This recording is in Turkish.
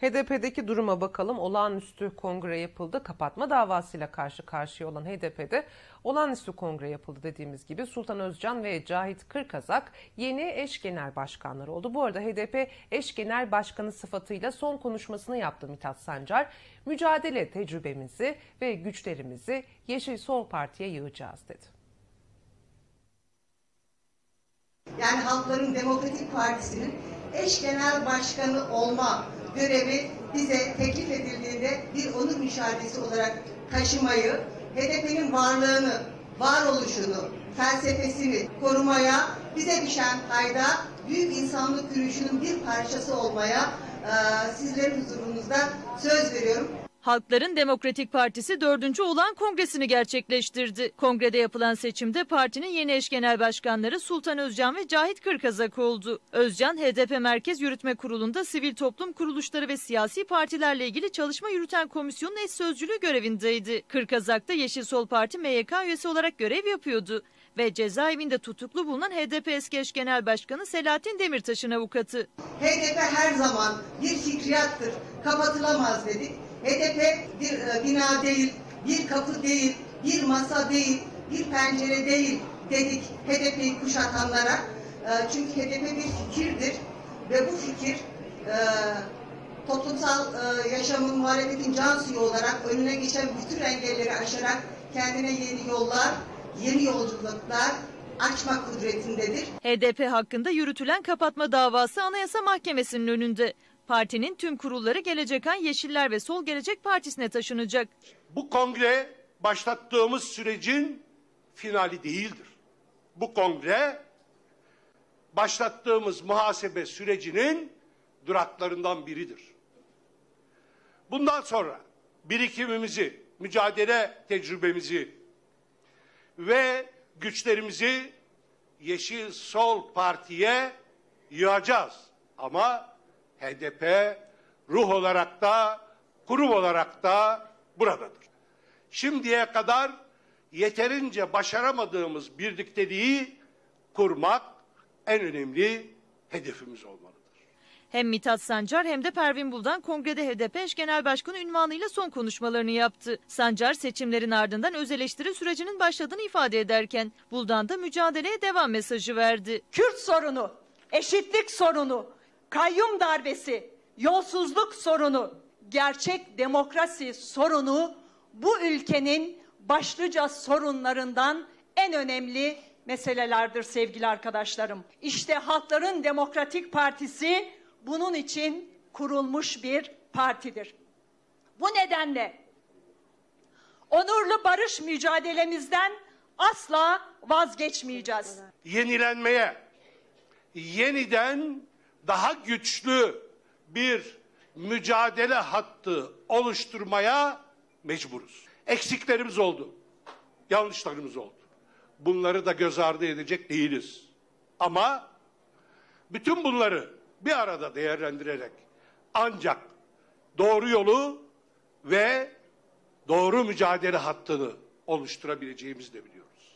HDP'deki duruma bakalım. Olağanüstü kongre yapıldı. Kapatma davasıyla karşı karşıya olan HDP'de olağanüstü kongre yapıldı dediğimiz gibi. Sultan Özcan ve Cahit Kırkazak yeni eş genel başkanları oldu. Bu arada HDP eş genel başkanı sıfatıyla son konuşmasını yaptı Mithat Sancar. Mücadele tecrübemizi ve güçlerimizi Yeşil Sol Parti'ye yığacağız dedi. Yani Halkların Demokratik Partisi'nin eş genel başkanı olma görevi bize teklif edildiğinde bir onur müşahedesi olarak taşımayı, HDP'nin varlığını, varoluşunu, felsefesini korumaya, bize düşen payda büyük insanlık yürüyüşünün bir parçası olmaya e, sizlerin huzurunuzda söz veriyorum. Halkların Demokratik Partisi dördüncü olan kongresini gerçekleştirdi. Kongrede yapılan seçimde partinin yeni eş genel başkanları Sultan Özcan ve Cahit Kırkazak oldu. Özcan, HDP Merkez Yürütme Kurulu'nda sivil toplum kuruluşları ve siyasi partilerle ilgili çalışma yürüten komisyonun eş sözcülüğü görevindeydi. Kırkazak da Yeşil Sol Parti MYK üyesi olarak görev yapıyordu ve cezaevinde tutuklu bulunan HDP eski eş genel başkanı Selahattin Demirtaş'ın avukatı. HDP her zaman bir fikriyattır, kapatılamaz dedik. HDP bir e, bina değil, bir kapı değil, bir masa değil, bir pencere değil dedik HDP'yi kuşatanlara. E, çünkü HDP bir fikirdir ve bu fikir e, toplumsal e, yaşamın, muhalefetin can suyu olarak önüne geçen bütün engelleri aşarak kendine yeni yollar, yeni yolculuklar açma kudretindedir. HDP hakkında yürütülen kapatma davası Anayasa Mahkemesi'nin önünde. Partinin tüm kurulları Gelecekan Yeşiller ve Sol Gelecek Partisi'ne taşınacak. Bu kongre başlattığımız sürecin finali değildir. Bu kongre başlattığımız muhasebe sürecinin duraklarından biridir. Bundan sonra birikimimizi, mücadele tecrübemizi ve güçlerimizi Yeşil Sol Parti'ye yığacağız. Ama HDP ruh olarak da kurum olarak da buradadır. Şimdiye kadar yeterince başaramadığımız birlikteliği kurmak en önemli hedefimiz olmalıdır. Hem Mithat Sancar hem de Pervin Buldan kongrede HDP eş genel başkanı ünvanıyla son konuşmalarını yaptı. Sancar seçimlerin ardından öz eleştiri sürecinin başladığını ifade ederken Buldan da mücadeleye devam mesajı verdi. Kürt sorunu, eşitlik sorunu, kayyum darbesi, yolsuzluk sorunu, gerçek demokrasi sorunu bu ülkenin başlıca sorunlarından en önemli meselelerdir sevgili arkadaşlarım. İşte Halkların Demokratik Partisi bunun için kurulmuş bir partidir. Bu nedenle onurlu barış mücadelemizden asla vazgeçmeyeceğiz. Yenilenmeye, yeniden daha güçlü bir mücadele hattı oluşturmaya mecburuz. Eksiklerimiz oldu. Yanlışlarımız oldu. Bunları da göz ardı edecek değiliz. Ama bütün bunları bir arada değerlendirerek ancak doğru yolu ve doğru mücadele hattını oluşturabileceğimizi de biliyoruz.